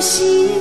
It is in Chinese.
心。